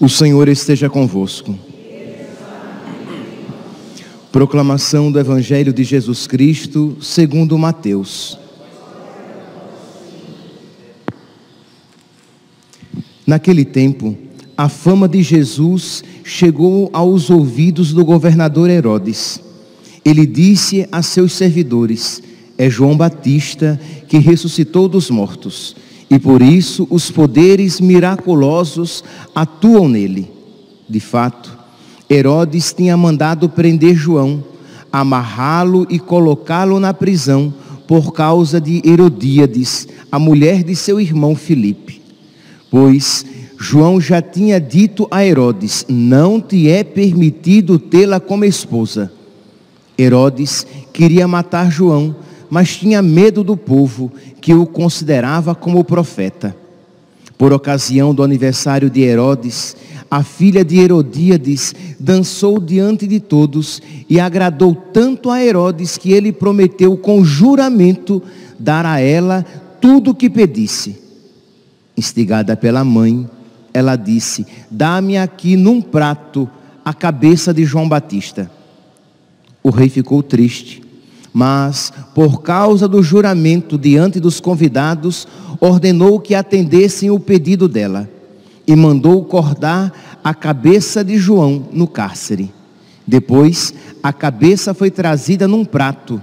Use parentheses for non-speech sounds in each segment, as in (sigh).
O Senhor esteja convosco. Proclamação do Evangelho de Jesus Cristo, segundo Mateus. Naquele tempo, a fama de Jesus chegou aos ouvidos do governador Herodes. Ele disse a seus servidores: É João Batista que ressuscitou dos mortos e por isso os poderes miraculosos atuam nele. De fato, Herodes tinha mandado prender João, amarrá-lo e colocá-lo na prisão por causa de Herodíades, a mulher de seu irmão Filipe. Pois João já tinha dito a Herodes: Não te é permitido tê-la como esposa. Herodes queria matar João mas tinha medo do povo que o considerava como profeta. Por ocasião do aniversário de Herodes, a filha de Herodíades dançou diante de todos e agradou tanto a Herodes que ele prometeu com juramento dar a ela tudo o que pedisse. Instigada pela mãe, ela disse: Dá-me aqui num prato a cabeça de João Batista. O rei ficou triste mas, por causa do juramento diante dos convidados, ordenou que atendessem o pedido dela e mandou cortar a cabeça de João no cárcere. Depois, a cabeça foi trazida num prato,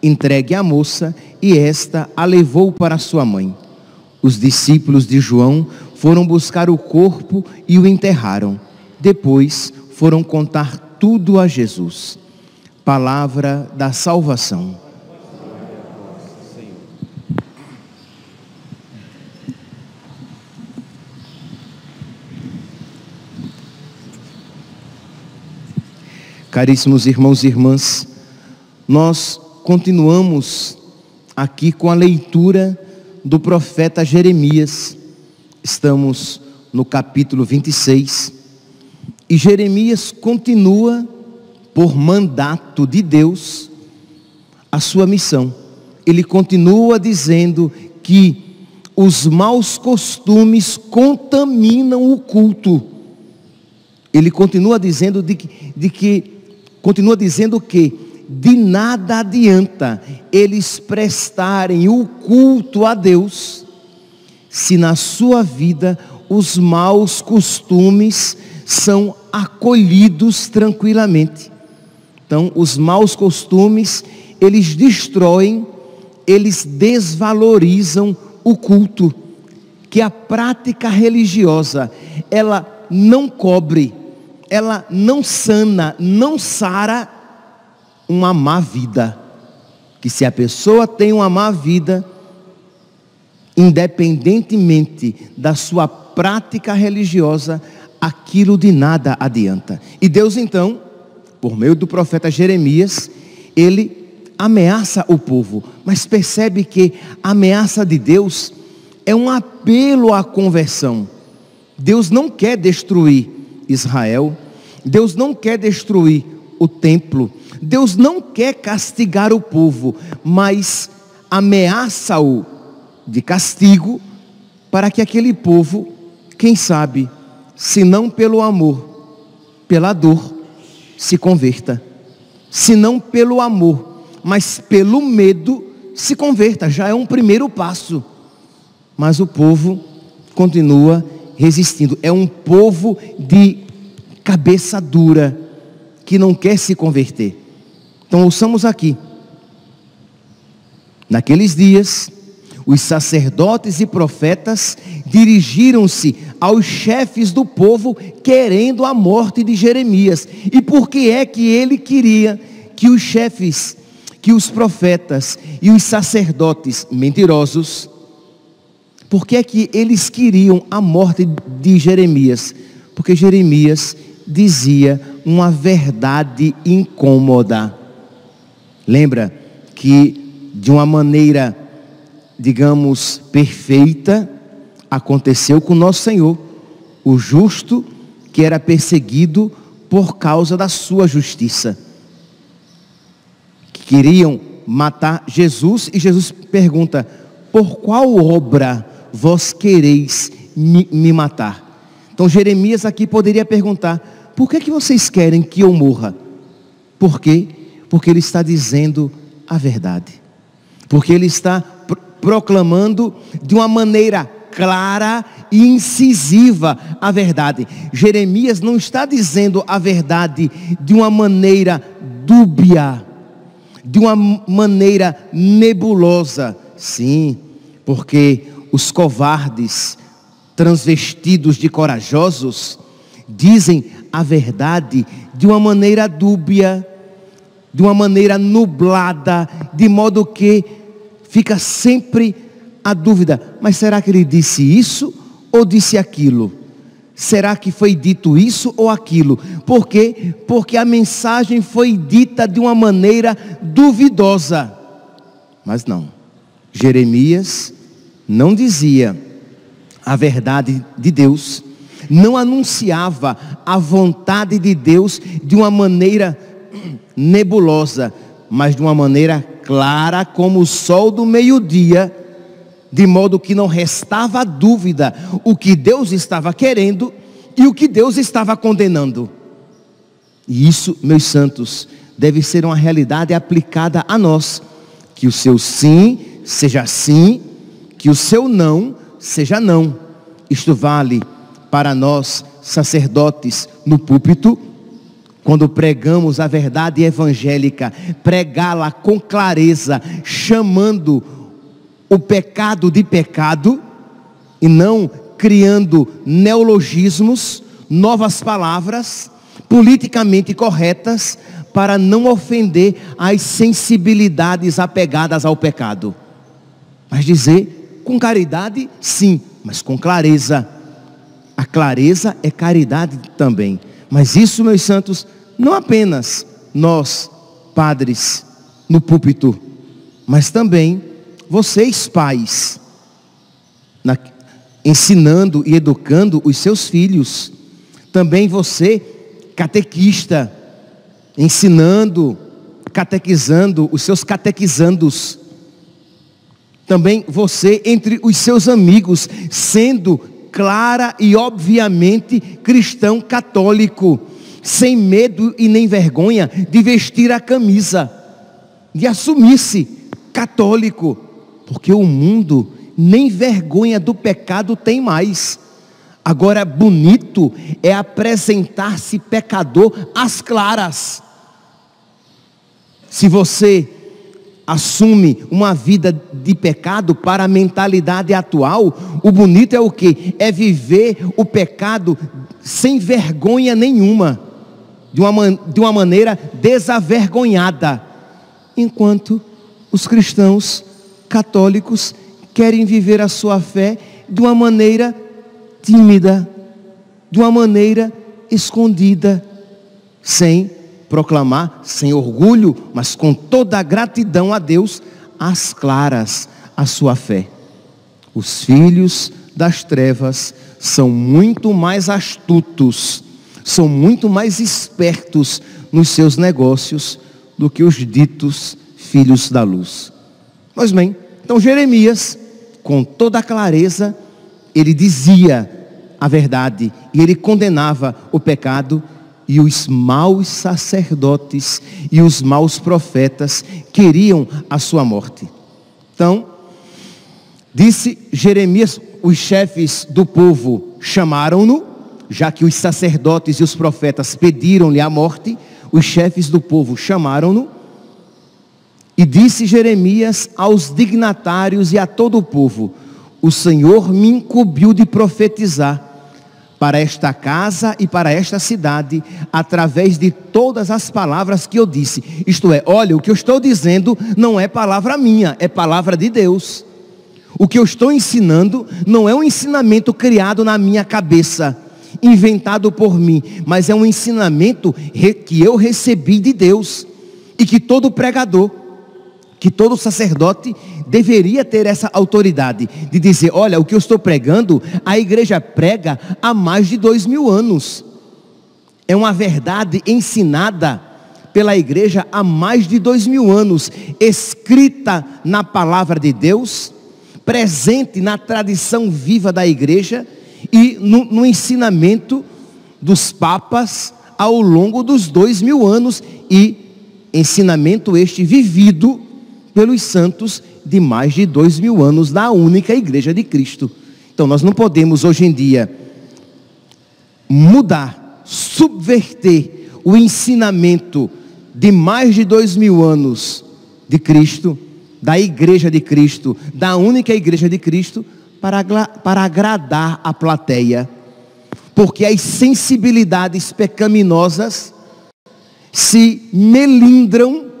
entregue à moça, e esta a levou para sua mãe. Os discípulos de João foram buscar o corpo e o enterraram. Depois, foram contar tudo a Jesus palavra da salvação. Caríssimos irmãos e irmãs, nós continuamos aqui com a leitura do profeta Jeremias. Estamos no capítulo 26 e Jeremias continua por mandato de Deus, a sua missão. Ele continua dizendo que os maus costumes contaminam o culto. Ele continua dizendo de que, de que continua dizendo que de nada adianta eles prestarem o culto a Deus se na sua vida os maus costumes são acolhidos tranquilamente. Então, os maus costumes, eles destroem, eles desvalorizam o culto, que a prática religiosa, ela não cobre, ela não sana, não sara uma má vida. Que se a pessoa tem uma má vida, independentemente da sua prática religiosa, aquilo de nada adianta. E Deus então por meio do profeta Jeremias, ele ameaça o povo, mas percebe que a ameaça de Deus é um apelo à conversão. Deus não quer destruir Israel, Deus não quer destruir o templo, Deus não quer castigar o povo, mas ameaça-o de castigo para que aquele povo, quem sabe, se não pelo amor, pela dor, se converta. Se não pelo amor, mas pelo medo, se converta. Já é um primeiro passo. Mas o povo continua resistindo. É um povo de cabeça dura, que não quer se converter. Então ouçamos aqui. Naqueles dias, os sacerdotes e profetas dirigiram-se aos chefes do povo querendo a morte de Jeremias. E por que é que ele queria que os chefes, que os profetas e os sacerdotes mentirosos, por que é que eles queriam a morte de Jeremias? Porque Jeremias dizia uma verdade incômoda. Lembra que de uma maneira digamos, perfeita, aconteceu com nosso Senhor, o justo que era perseguido por causa da sua justiça. Queriam matar Jesus e Jesus pergunta: Por qual obra vós quereis me, me matar? Então Jeremias aqui poderia perguntar: Por que, que vocês querem que eu morra? Por quê? Porque ele está dizendo a verdade. Porque ele está proclamando de uma maneira clara e incisiva a verdade. Jeremias não está dizendo a verdade de uma maneira dúbia, de uma maneira nebulosa. Sim, porque os covardes, transvestidos de corajosos, dizem a verdade de uma maneira dúbia, de uma maneira nublada, de modo que fica sempre a dúvida: mas será que ele disse isso ou disse aquilo? Será que foi dito isso ou aquilo? Por quê? Porque a mensagem foi dita de uma maneira duvidosa. Mas não. Jeremias não dizia a verdade de Deus, não anunciava a vontade de Deus de uma maneira (clears throat) nebulosa, mas de uma maneira clara como o sol do meio-dia, de modo que não restava dúvida o que Deus estava querendo e o que Deus estava condenando. E isso, meus santos, deve ser uma realidade aplicada a nós, que o seu sim seja sim, que o seu não seja não. Isto vale para nós, sacerdotes, no púlpito, quando pregamos a verdade evangélica, pregá-la com clareza, chamando o pecado de pecado e não criando neologismos, novas palavras, politicamente corretas, para não ofender as sensibilidades apegadas ao pecado. Mas dizer com caridade, sim, mas com clareza. A clareza é caridade também. Mas isso, meus santos, não apenas nós, padres, no púlpito, mas também vocês, pais, na, ensinando e educando os seus filhos. Também você, catequista, ensinando, catequizando os seus catequizandos. Também você entre os seus amigos, sendo clara e obviamente cristão católico, sem medo e nem vergonha de vestir a camisa, de assumir-se católico, porque o mundo nem vergonha do pecado tem mais. Agora, bonito é apresentar-se pecador às claras. Se você assume uma vida de pecado para a mentalidade atual, o bonito é o que? É viver o pecado sem vergonha nenhuma, de uma, de uma maneira desavergonhada, enquanto os cristãos católicos querem viver a sua fé de uma maneira tímida, de uma maneira escondida, sem proclamar sem orgulho, mas com toda a gratidão a Deus, às claras a sua fé. Os filhos das trevas são muito mais astutos, são muito mais espertos nos seus negócios do que os ditos filhos da luz. Pois bem, então Jeremias, com toda a clareza, ele dizia a verdade e ele condenava o pecado e os maus sacerdotes e os maus profetas queriam a sua morte. Então, disse Jeremias, os chefes do povo chamaram-no, já que os sacerdotes e os profetas pediram-lhe a morte, os chefes do povo chamaram-no, e disse Jeremias aos dignatários e a todo o povo: O Senhor me incumbiu de profetizar para esta casa e para esta cidade, através de todas as palavras que eu disse. Isto é, olha, o que eu estou dizendo não é palavra minha, é palavra de Deus. O que eu estou ensinando não é um ensinamento criado na minha cabeça, inventado por mim, mas é um ensinamento que eu recebi de Deus e que todo pregador que todo sacerdote deveria ter essa autoridade de dizer: olha, o que eu estou pregando, a igreja prega há mais de dois mil anos. É uma verdade ensinada pela igreja há mais de dois mil anos, escrita na palavra de Deus, presente na tradição viva da igreja e no, no ensinamento dos papas ao longo dos dois mil anos e ensinamento este vivido pelos santos de mais de dois mil anos da única igreja de Cristo. Então nós não podemos hoje em dia mudar, subverter o ensinamento de mais de dois mil anos de Cristo, da igreja de Cristo, da única igreja de Cristo, para, para agradar a plateia. Porque as sensibilidades pecaminosas se melindram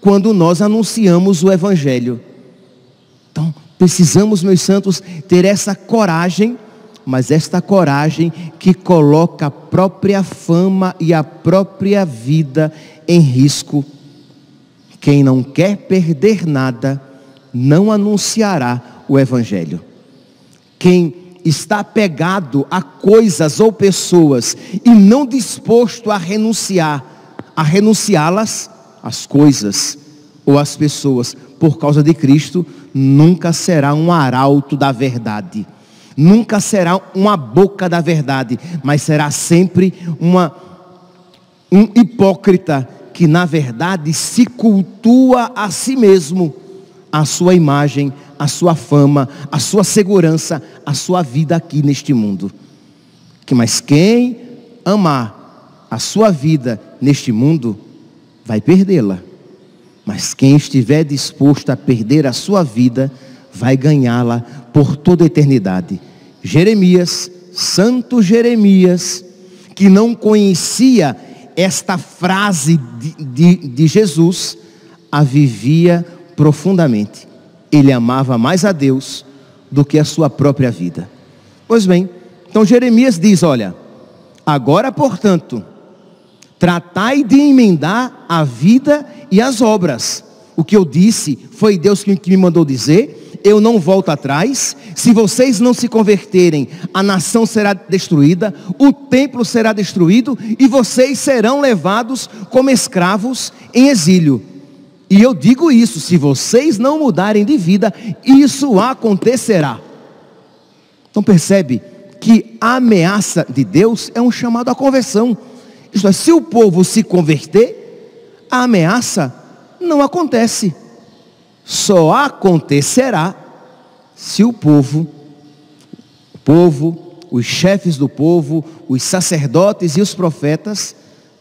quando nós anunciamos o Evangelho. Então, precisamos, meus santos, ter essa coragem, mas esta coragem que coloca a própria fama e a própria vida em risco. Quem não quer perder nada, não anunciará o Evangelho. Quem está apegado a coisas ou pessoas e não disposto a renunciar, a renunciá-las, as coisas ou as pessoas, por causa de Cristo, nunca será um arauto da verdade, nunca será uma boca da verdade, mas será sempre uma, um hipócrita que, na verdade, se cultua a si mesmo, a sua imagem, a sua fama, a sua segurança, a sua vida aqui neste mundo. Que mas quem amar a sua vida neste mundo, vai perdê-la. Mas quem estiver disposto a perder a sua vida, vai ganhá-la por toda a eternidade. Jeremias, Santo Jeremias, que não conhecia esta frase de, de, de Jesus, a vivia profundamente. Ele amava mais a Deus do que a sua própria vida. Pois bem, então Jeremias diz: Olha, agora portanto, Tratai de emendar a vida e as obras. O que eu disse foi Deus que me mandou dizer. Eu não volto atrás. Se vocês não se converterem, a nação será destruída, o templo será destruído e vocês serão levados como escravos em exílio. E eu digo isso: se vocês não mudarem de vida, isso acontecerá. Então percebe que a ameaça de Deus é um chamado à conversão. Isto é, se o povo se converter, a ameaça não acontece. Só acontecerá se o povo, o povo, os chefes do povo, os sacerdotes e os profetas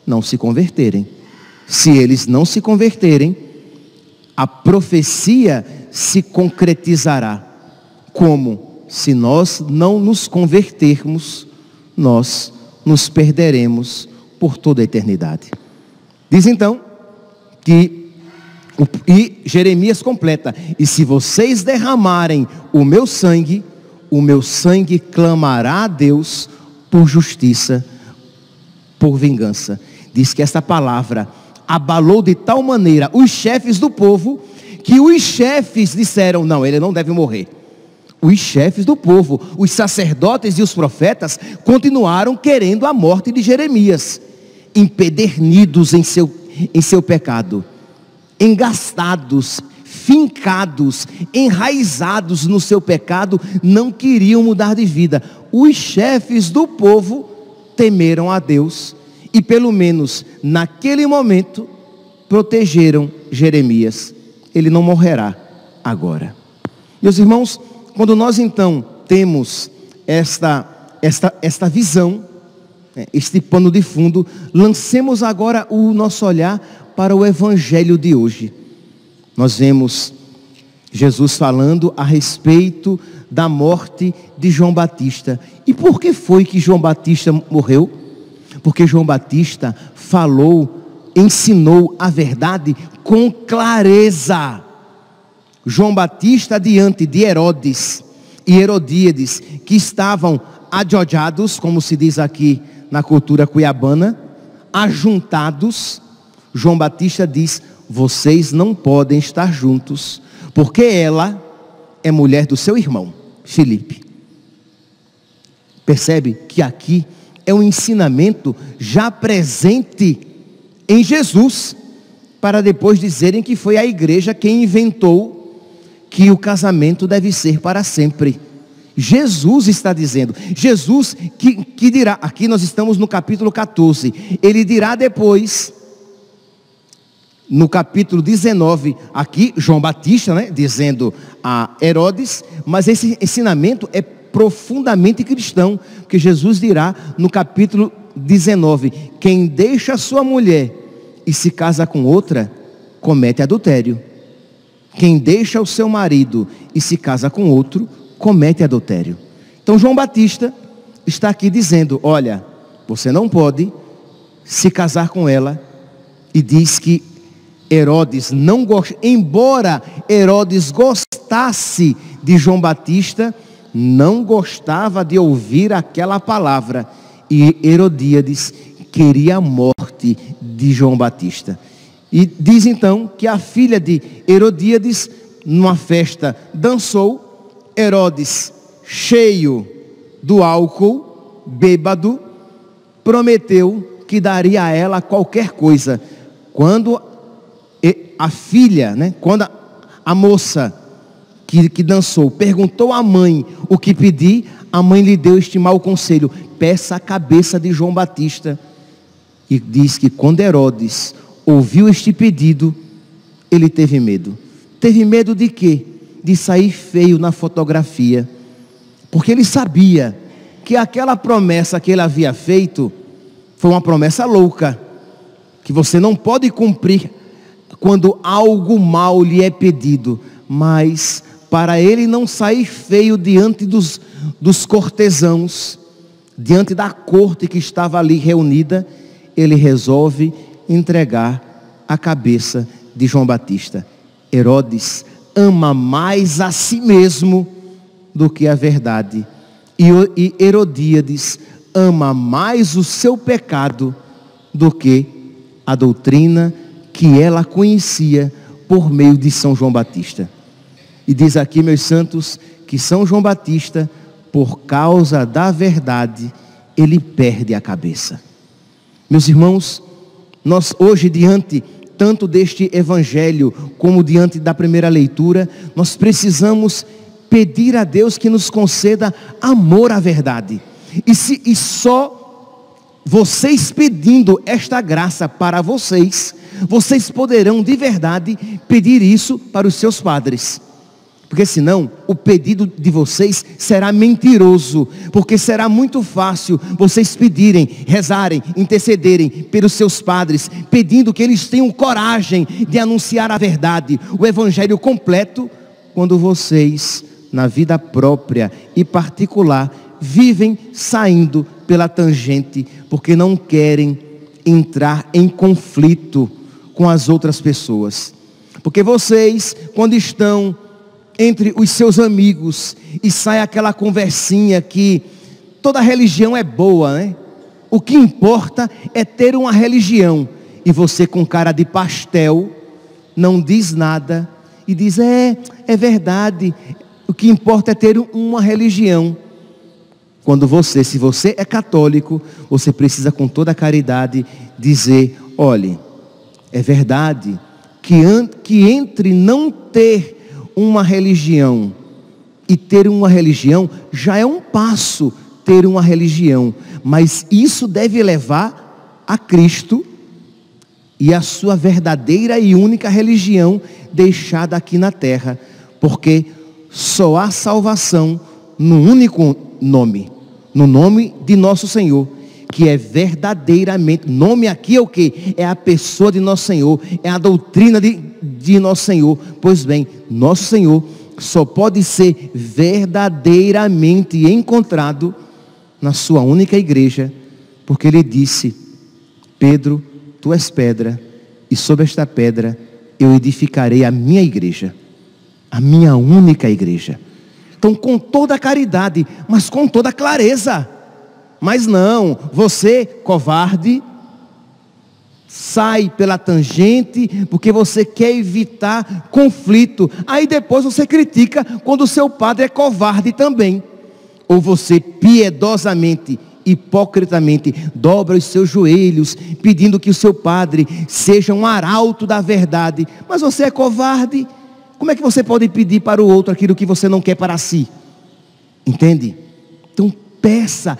não se converterem. Se eles não se converterem, a profecia se concretizará. Como? Se nós não nos convertermos, nós nos perderemos por toda a eternidade. Diz então que, e Jeremias completa: E se vocês derramarem o meu sangue, o meu sangue clamará a Deus por justiça, por vingança. Diz que essa palavra abalou de tal maneira os chefes do povo, que os chefes disseram: Não, ele não deve morrer os chefes do povo, os sacerdotes e os profetas continuaram querendo a morte de Jeremias empedernidos em seu, em seu pecado, engastados, fincados, enraizados no seu pecado, não queriam mudar de vida. Os chefes do povo temeram a Deus e, pelo menos naquele momento, protegeram Jeremias. Ele não morrerá agora. Meus irmãos, quando nós então temos esta, esta, esta visão, este pano de fundo, lancemos agora o nosso olhar para o evangelho de hoje. Nós vemos Jesus falando a respeito da morte de João Batista. E por que foi que João Batista morreu? Porque João Batista falou, ensinou a verdade com clareza. João Batista diante de Herodes e Herodíades, que estavam adiojados, como se diz aqui na cultura cuiabana, ajuntados, João Batista diz: vocês não podem estar juntos, porque ela é mulher do seu irmão, Felipe. Percebe que aqui é um ensinamento já presente em Jesus, para depois dizerem que foi a igreja quem inventou que o casamento deve ser para sempre. Jesus está dizendo, Jesus que, que dirá, aqui nós estamos no capítulo 14, ele dirá depois, no capítulo 19, aqui João Batista, né, dizendo a Herodes, mas esse ensinamento é profundamente cristão, que Jesus dirá no capítulo 19: quem deixa sua mulher e se casa com outra, comete adultério. Quem deixa o seu marido e se casa com outro, comete adultério. Então João Batista está aqui dizendo: olha, você não pode se casar com ela, e diz que Herodes não gosta, embora Herodes gostasse de João Batista, não gostava de ouvir aquela palavra. E Herodíades queria a morte de João Batista. E diz então que a filha de Herodíades, numa festa, dançou. Herodes, cheio do álcool, bêbado, prometeu que daria a ela qualquer coisa. Quando a filha, né, quando a, moça que, que dançou, perguntou à mãe o que pedir, a mãe lhe deu este mau conselho: peça a cabeça de João Batista. E diz que quando Herodes ouviu este pedido, ele teve medo. Teve medo de quê? De sair feio na fotografia. Porque ele sabia que aquela promessa que ele havia feito foi uma promessa louca, que você não pode cumprir quando algo mal lhe é pedido, mas para ele não sair feio diante dos, dos cortesãos, diante da corte que estava ali reunida, ele resolve entregar a cabeça de João Batista. Herodes ama mais a si mesmo do que a verdade. E Herodíades ama mais o seu pecado do que a doutrina que ela conhecia por meio de São João Batista. E diz aqui, meus santos, que São João Batista, por causa da verdade, ele perde a cabeça. Meus irmãos, nós hoje, diante tanto deste evangelho como diante da primeira leitura, nós precisamos pedir a Deus que nos conceda amor à verdade. E, se, e só vocês pedindo esta graça para vocês, vocês poderão de verdade pedir isso para os seus padres. Porque senão o pedido de vocês será mentiroso, porque será muito fácil vocês pedirem, rezarem, intercederem pelos seus padres, pedindo que eles tenham coragem de anunciar a verdade, o evangelho completo, quando vocês, na vida própria e particular, vivem saindo pela tangente, porque não querem entrar em conflito com as outras pessoas. Porque vocês, quando estão entre os seus amigos e sai aquela conversinha que toda religião é boa, né? O que importa é ter uma religião. E você com cara de pastel não diz nada e diz: "É, é verdade. O que importa é ter uma religião." Quando você, se você é católico, você precisa com toda a caridade dizer: "Olhe, é verdade que, que entre não ter uma religião. E ter uma religião já é um passo ter uma religião, mas isso deve levar a Cristo e a sua verdadeira e única religião deixada aqui na terra, porque só há salvação no único nome, no nome de nosso Senhor, que é verdadeiramente, nome aqui é o que? É a pessoa de nosso Senhor, é a doutrina de, de nosso Senhor. Pois bem, nosso Senhor só pode ser verdadeiramente encontrado na sua única igreja, porque ele disse: Pedro, tu és pedra, e sobre esta pedra eu edificarei a minha igreja, a minha única igreja. Então, com toda a caridade, mas com toda a clareza. Mas não, você, covarde, sai pela tangente porque você quer evitar conflito. Aí depois você critica quando o seu padre é covarde também. Ou você piedosamente hipocritamente dobra os seus joelhos, pedindo que o seu padre seja um arauto da verdade, mas você é covarde. Como é que você pode pedir para o outro aquilo que você não quer para si? Entende? Então peça,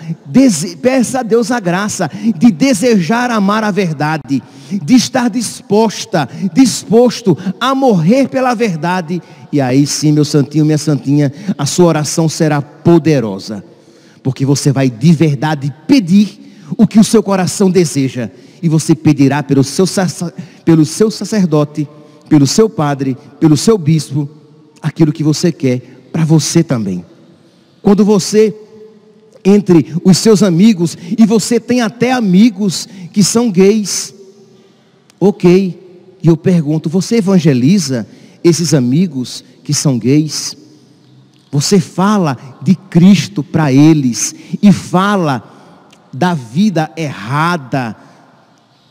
peça a Deus a graça de desejar amar a verdade, de estar disposta, disposto a morrer pela verdade. E aí sim, meu santinho, minha santinha, a sua oração será poderosa, porque você vai de verdade pedir o que o seu coração deseja, e você pedirá pelo seu, pelo seu sacerdote pelo seu padre, pelo seu bispo, aquilo que você quer para você também. Quando você entre os seus amigos e você tem até amigos que são gays. OK. E eu pergunto, você evangeliza esses amigos que são gays? Você fala de Cristo para eles e fala da vida errada,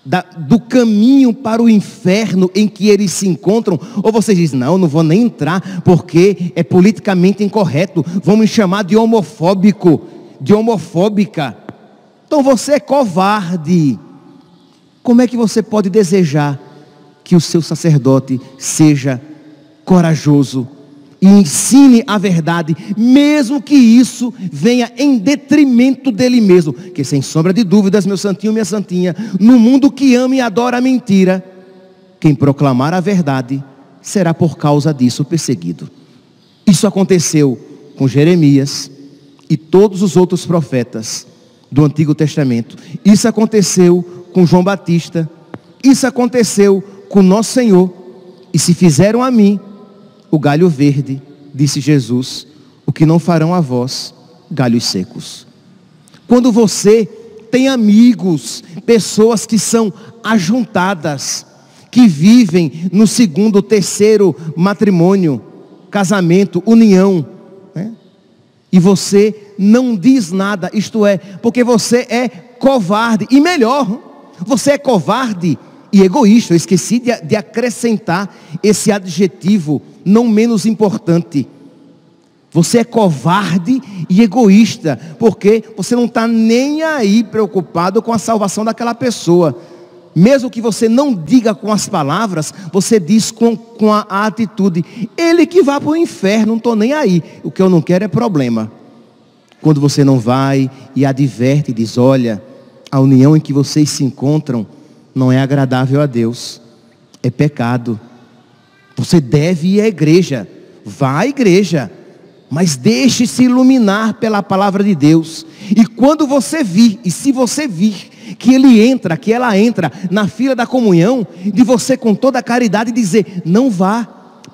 da, do caminho para o inferno em que eles se encontram, ou você diz, não, não vou nem entrar, porque é politicamente incorreto, vão me chamar de homofóbico, de homofóbica. Então você é covarde. Como é que você pode desejar que o seu sacerdote seja corajoso e ensine a verdade, mesmo que isso venha em detrimento dele mesmo. Que sem sombra de dúvidas, meu santinho, minha santinha, no mundo que ama e adora a mentira, quem proclamar a verdade será por causa disso perseguido. Isso aconteceu com Jeremias todos os outros profetas do Antigo Testamento. Isso aconteceu com João Batista. Isso aconteceu com nosso Senhor. E se fizeram a mim, o galho verde, disse Jesus, o que não farão a vós, galhos secos. Quando você tem amigos, pessoas que são ajuntadas, que vivem no segundo, terceiro matrimônio, casamento, união, né? e você não diz nada, isto é, porque você é covarde, e melhor, você é covarde e egoísta. Eu esqueci de, de acrescentar esse adjetivo não menos importante. Você é covarde e egoísta, porque você não está nem aí preocupado com a salvação daquela pessoa. Mesmo que você não diga com as palavras, você diz com, com a, a atitude. Ele que vá para o inferno, não estou nem aí. O que eu não quero é problema. Quando você não vai e adverte e diz, olha, a união em que vocês se encontram não é agradável a Deus, é pecado. Você deve ir à igreja, vá à igreja, mas deixe-se iluminar pela palavra de Deus. E quando você vir, e se você vir, que ele entra, que ela entra na fila da comunhão, de você com toda a caridade dizer: não vá,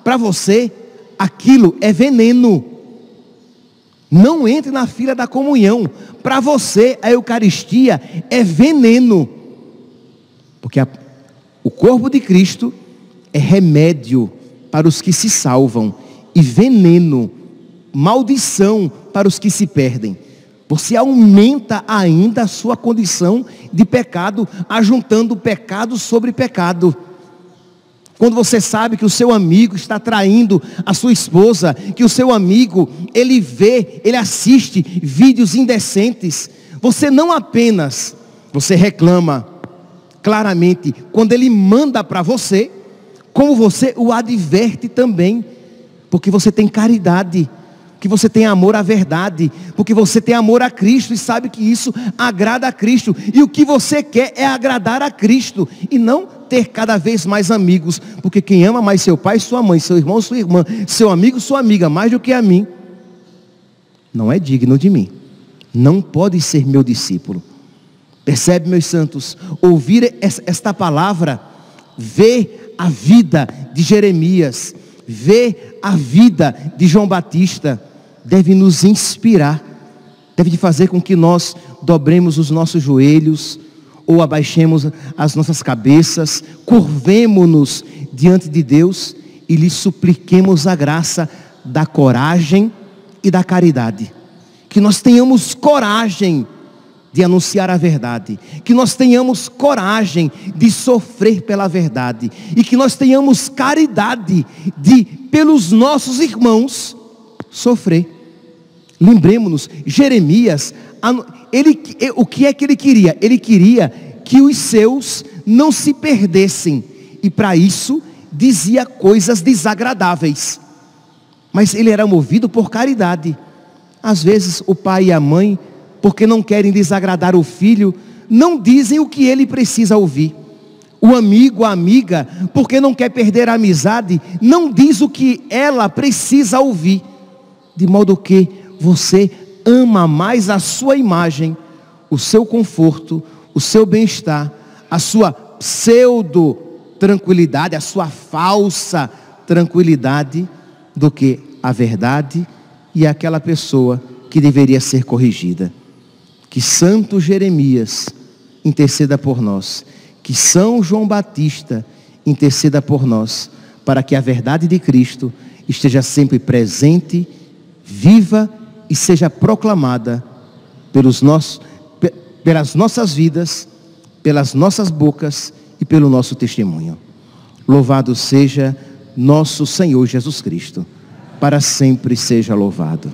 para você aquilo é veneno. Não entre na fila da comunhão, para você a Eucaristia é veneno. Porque a, o corpo de Cristo é remédio para os que se salvam e veneno, maldição para os que se perdem. Você aumenta ainda a sua condição de pecado, ajuntando pecado sobre pecado. Quando você sabe que o seu amigo está traindo a sua esposa, que o seu amigo, ele vê, ele assiste vídeos indecentes, você não apenas, você reclama, claramente quando ele manda para você, como você o adverte também, porque você tem caridade, que você tem amor à verdade, porque você tem amor a Cristo e sabe que isso agrada a Cristo. E o que você quer é agradar a Cristo e não ter cada vez mais amigos, porque quem ama mais seu pai, sua mãe, seu irmão, sua irmã, seu amigo, sua amiga, mais do que a mim, não é digno de mim. Não pode ser meu discípulo. Percebe, meus santos? Ouvir esta palavra, ver a vida de Jeremias, ver a vida de João Batista, deve nos inspirar, deve fazer com que nós dobremos os nossos joelhos, ou abaixemos as nossas cabeças, curvemos-nos diante de Deus e lhe supliquemos a graça da coragem e da caridade. Que nós tenhamos coragem de anunciar a verdade, que nós tenhamos coragem de sofrer pela verdade e que nós tenhamos caridade de pelos nossos irmãos sofrer. Lembremos-nos, Jeremias ele, o que é que ele queria? Ele queria que os seus não se perdessem. E para isso dizia coisas desagradáveis. Mas ele era movido por caridade. Às vezes o pai e a mãe, porque não querem desagradar o filho, não dizem o que ele precisa ouvir. O amigo, a amiga, porque não quer perder a amizade, não diz o que ela precisa ouvir. De modo que você ama mais a sua imagem, o seu conforto, o seu bem-estar, a sua pseudo tranquilidade, a sua falsa tranquilidade, do que a verdade e aquela pessoa que deveria ser corrigida. Que Santo Jeremias interceda por nós, que São João Batista interceda por nós, para que a verdade de Cristo esteja sempre presente, viva e seja proclamada pelos nossos, pelas nossas vidas, pelas nossas bocas e pelo nosso testemunho. Louvado seja nosso Senhor Jesus Cristo, para sempre seja louvado.